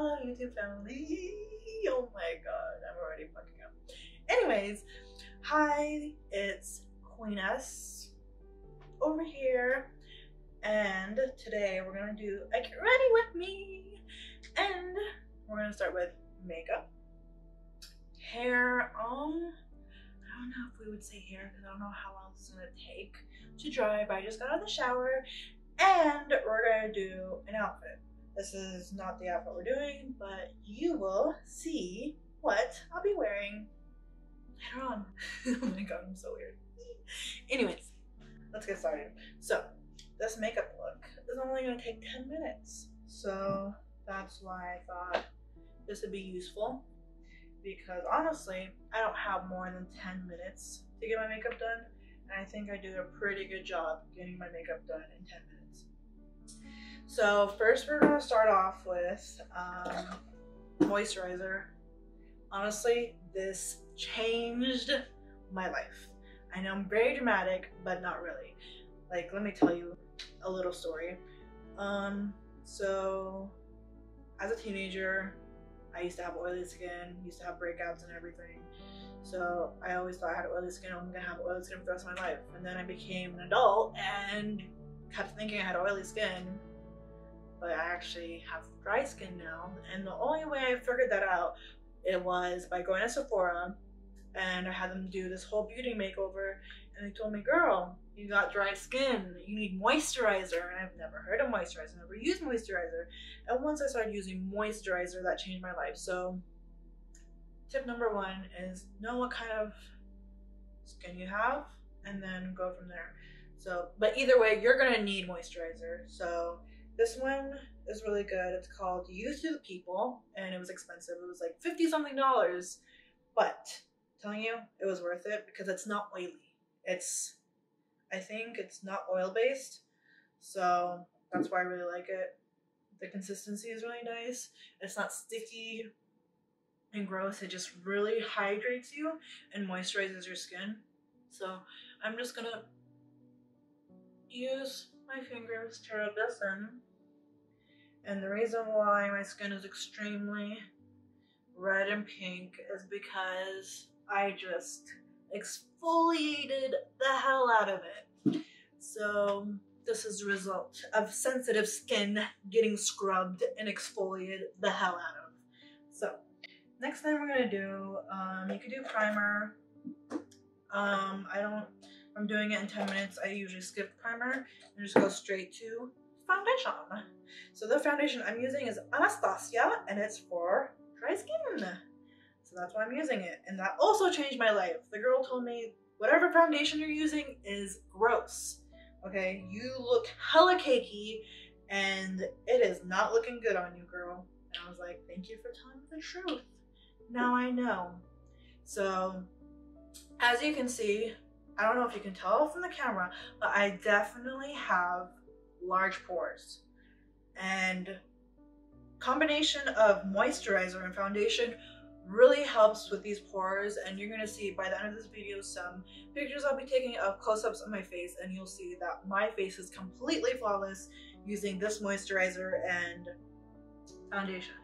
Hello, YouTube family. Oh my god, I'm already fucking up. Anyways, hi, it's Queen S over here, and today we're gonna do a get ready with me, and we're gonna start with makeup, hair. Um, I don't know if we would say hair because I don't know how long it's gonna take to dry, but I just got out of the shower, and we're gonna do an outfit. This is not the outfit we're doing, but you will see what I'll be wearing later on. oh my god, I'm so weird. Anyways, let's get started. So, this makeup look is only going to take 10 minutes. So, that's why I thought this would be useful. Because honestly, I don't have more than 10 minutes to get my makeup done. And I think I do a pretty good job getting my makeup done in 10 minutes. So first we're gonna start off with um, moisturizer. Honestly, this changed my life. I know I'm very dramatic, but not really. Like, let me tell you a little story. Um, so as a teenager, I used to have oily skin, used to have breakouts and everything. So I always thought I had oily skin, I'm gonna have oily skin for the rest of my life. And then I became an adult and kept thinking I had oily skin but I actually have dry skin now. And the only way I figured that out it was by going to Sephora and I had them do this whole beauty makeover and they told me, girl, you got dry skin, you need moisturizer. And I've never heard of moisturizer, never used moisturizer. And once I started using moisturizer, that changed my life. So tip number one is know what kind of skin you have and then go from there. So, but either way, you're gonna need moisturizer. So this one is really good. It's called Youth to the People, and it was expensive. It was like 50 something dollars. But I'm telling you, it was worth it because it's not oily. It's, I think it's not oil based. So that's why I really like it. The consistency is really nice. It's not sticky and gross. It just really hydrates you and moisturizes your skin. So I'm just gonna use my fingers to rub this in. And the reason why my skin is extremely red and pink is because I just exfoliated the hell out of it. So this is the result of sensitive skin getting scrubbed and exfoliated the hell out of. So next thing we're gonna do, um, you could do primer. Um, I don't, I'm doing it in 10 minutes. I usually skip primer and just go straight to foundation. So the foundation I'm using is Anastasia and it's for dry skin. So that's why I'm using it. And that also changed my life. The girl told me whatever foundation you're using is gross. Okay, you look hella cakey and it is not looking good on you, girl. And I was like, thank you for telling me the truth. Now I know. So, as you can see, I don't know if you can tell from the camera, but I definitely have large pores. And combination of moisturizer and foundation really helps with these pores and you're going to see by the end of this video some pictures I'll be taking of close-ups of my face and you'll see that my face is completely flawless using this moisturizer and foundation.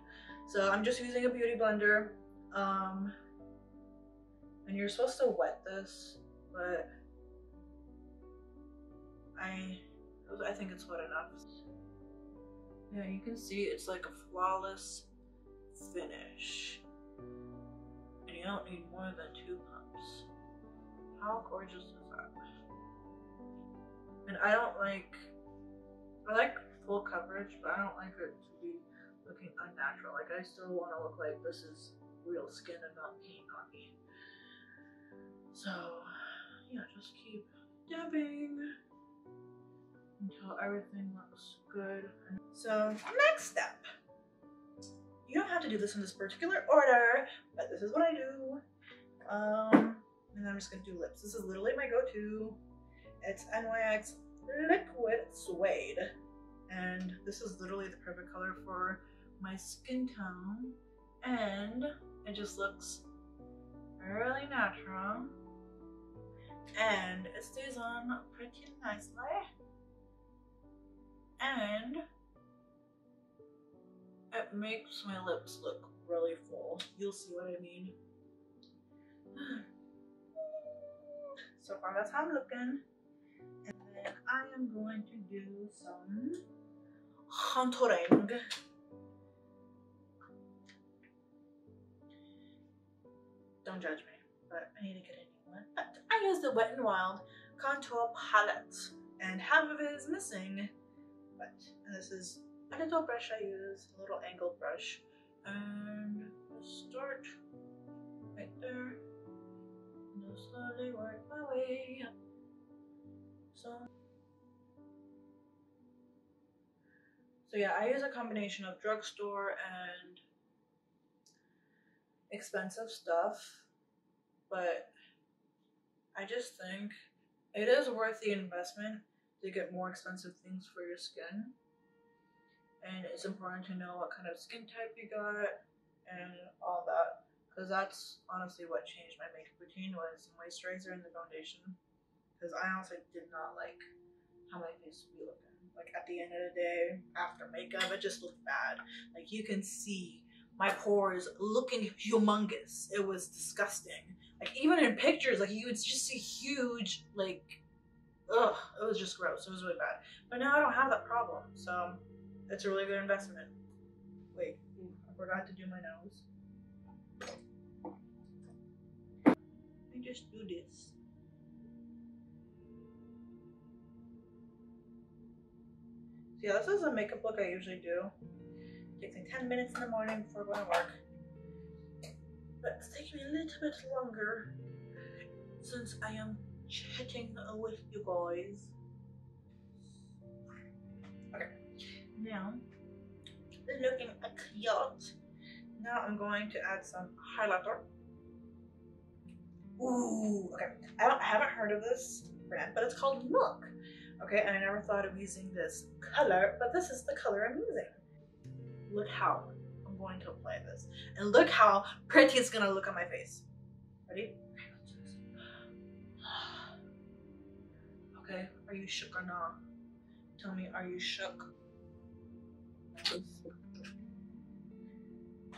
So I'm just using a beauty blender um, and you're supposed to wet this but I I think it's wet enough. Yeah, you can see it's like a flawless finish. And you don't need more than two pumps. How gorgeous is that? And I don't like, I like full coverage, but I don't like it to be looking unnatural. Like I still want to look like this is real skin and not paint on me. So, yeah, just keep dabbing until everything looks good. So next step, you don't have to do this in this particular order, but this is what I do. Um, and I'm just gonna do lips. This is literally my go-to. It's NYX Liquid Suede. And this is literally the perfect color for my skin tone. And it just looks really natural. And it stays on pretty nicely and it makes my lips look really full. You'll see what I mean. So far, that's how I'm looking. And then I am going to do some contouring. Don't judge me, but I need to get in I use the Wet n Wild contour palette, and half of it is missing. But this is a little brush I use, a little angled brush, and start right there. And I'll slowly work my way up. So. So yeah, I use a combination of drugstore and expensive stuff, but I just think it is worth the investment to get more expensive things for your skin. And it's important to know what kind of skin type you got and all that. Because that's honestly what changed my makeup routine was moisturizer and the foundation. Because I honestly did not like how my face would be looking. Like at the end of the day, after makeup, it just looked bad. Like you can see my pores looking humongous. It was disgusting. Even in pictures, like you would just see huge, like, ugh, it was just gross. It was really bad. But now I don't have that problem, so it's a really good investment. Wait, I forgot to do my nose. Me just do this. Yeah, this is a makeup look I usually do. It Takes me 10 minutes in the morning before going to work. But it's taking me a little bit longer since I am chatting with you guys. Okay, now looking cute. Now I'm going to add some highlighter. Ooh, okay. I, I haven't heard of this brand, but it's called Milk. Okay, and I never thought of using this color, but this is the color I'm using. Look how I'm going to apply this. And look how pretty it's gonna look on my face. Ready? Okay, are you shook or not? Tell me, are you shook?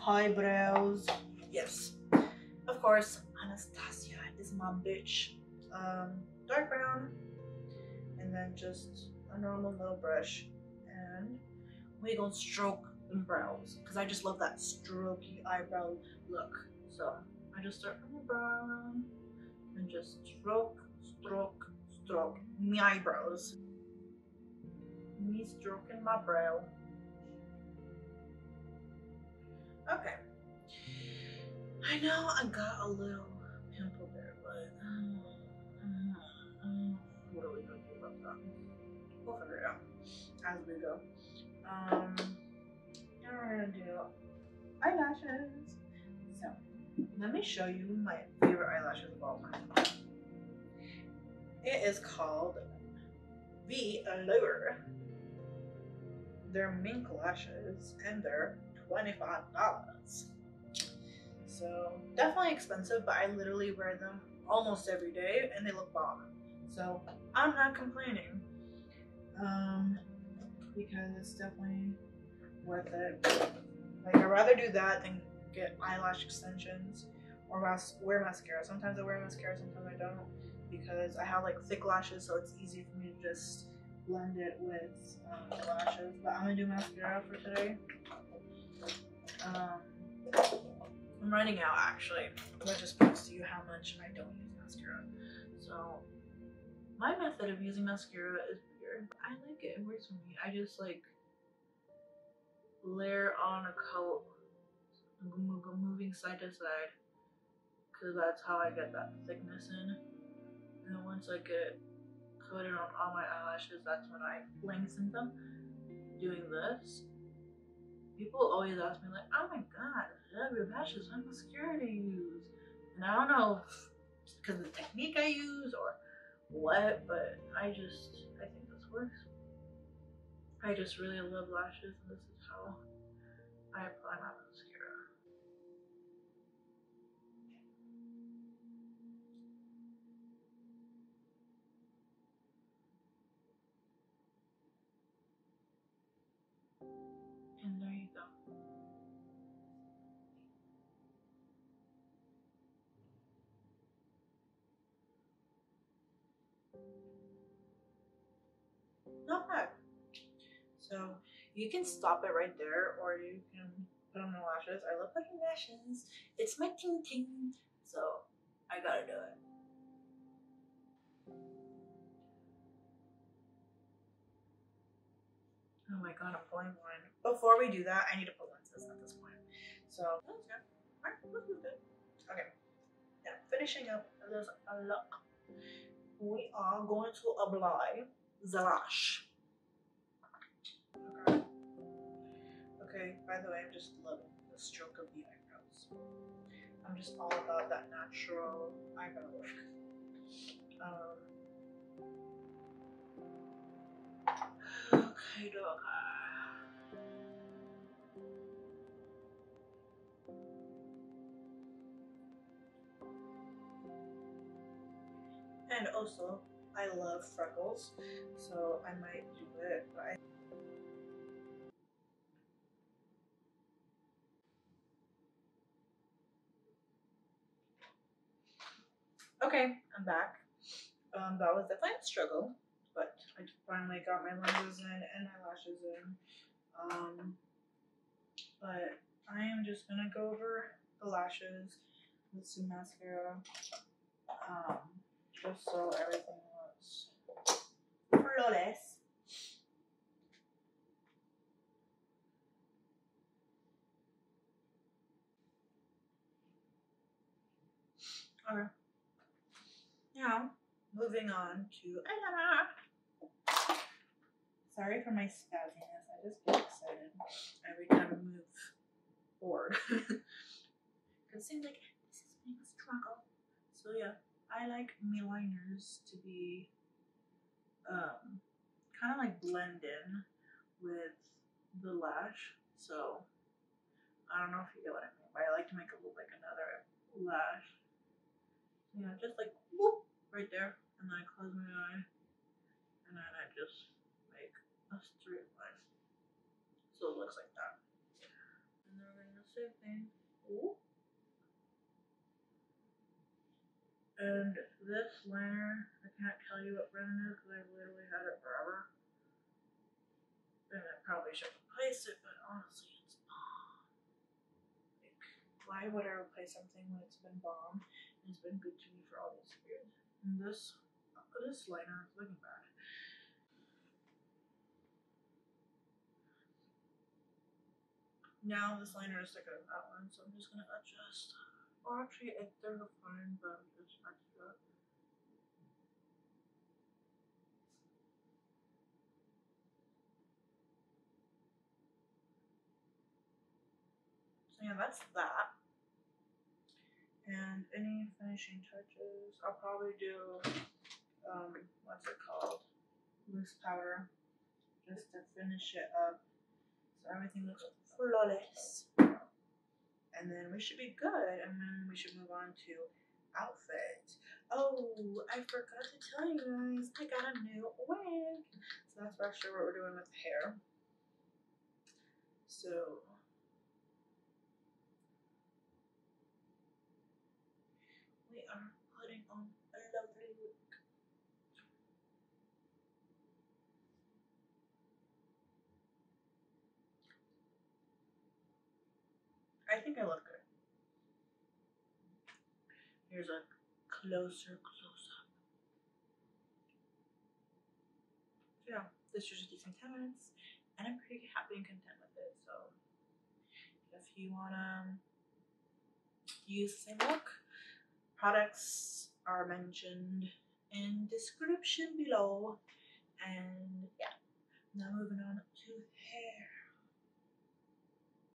Eyebrows. Yes. Of course, Anastasia is my bitch. Um, dark brown. And then just a normal little brush. And we gonna stroke them brows. Because I just love that strokey eyebrow look. So I just start from the brow and just stroke, stroke, stroke. my eyebrows. Me stroking my brow. Okay. I know I got a little pimple there, but what are we gonna do about that? We'll figure it out as we go. Um, now we're gonna do eyelashes. So let me show you my favorite eyelashes of all time. It is called Velour. They're mink lashes and they're $25. So definitely expensive, but I literally wear them almost every day and they look bomb. So I'm not complaining. Um, because it's definitely worth it. Like I'd rather do that than get eyelash extensions or mas- wear mascara. Sometimes I wear mascara, sometimes I don't because I have like thick lashes, so it's easy for me to just blend it with um, lashes. But I'm gonna do mascara for today. Um, I'm running out actually, which just proves to you how much I don't use mascara. So my method of using mascara is weird. I like it. It works for me. I just like layer on a coat, moving side to side, because that's how I get that thickness in. And then once I get coated on all my eyelashes, that's when I lengthen them. Doing this, people always ask me like, "Oh my god, I love your lashes. What mascara do you use?" And I don't know because the technique I use or what, but I just I think this works. I just really love lashes, and this is so I apply my mascara. And there you go. Not bad. So you can stop it right there, or you can put on the lashes. I love putting lashes. It's my ting ting, so I gotta do it. Oh my god, I'm pulling one. Before we do that, I need to put lenses at this point. So oh, that's good. Alright, good. Okay. Yeah, finishing up this look. We are going to apply the lash. Okay, by the way, I'm just loving the stroke of the eyebrows. I'm just all about that natural eyebrow look. Um, okay, dog. And also, I love freckles, so I might do it, but I Okay, I'm back. Um, that was definitely a struggle, but I finally got my lenses in and my lashes in. Um, but I am just gonna go over the lashes with some mascara, um, just so everything looks flawless. Okay. Now, moving on to Sorry for my spazziness. I just get excited every time I move forward. it seems like this is being a struggle. So yeah, I like my liners to be um, kind of like blend in with the lash. So I don't know if you get what I mean, but I like to make it look like another lash. Yeah, just like whoop, right there. And then I close my eye. And then I just make a straight line. So it looks like that. And then the same thing. Ooh. And this liner, I can't tell you what brand it is because I've literally had it forever. And I probably should replace it, but honestly, it's bomb. Like, why would I replace something when it's been bomb? and It's been good to me for all these years. This, this liner is looking bad. Now this liner is thicker than that one, so I'm just gonna adjust. Or actually, it, they're fine, but I'm just extra. So yeah, that's that. And any finishing touches, I'll probably do, um, what's it called? Loose powder, just to finish it up. So everything looks flawless. And then we should be good. And then we should move on to outfit. Oh, I forgot to tell you guys, I got a new wig. So that's actually what we're doing with the hair. So we are putting on a lovely wig. I think I look good. Here's a closer close up. Yeah, this usually takes me 10 minutes, and I'm pretty happy and content with it. So, if you wanna use the same look, products are mentioned in description below. And yeah, now moving on to hair.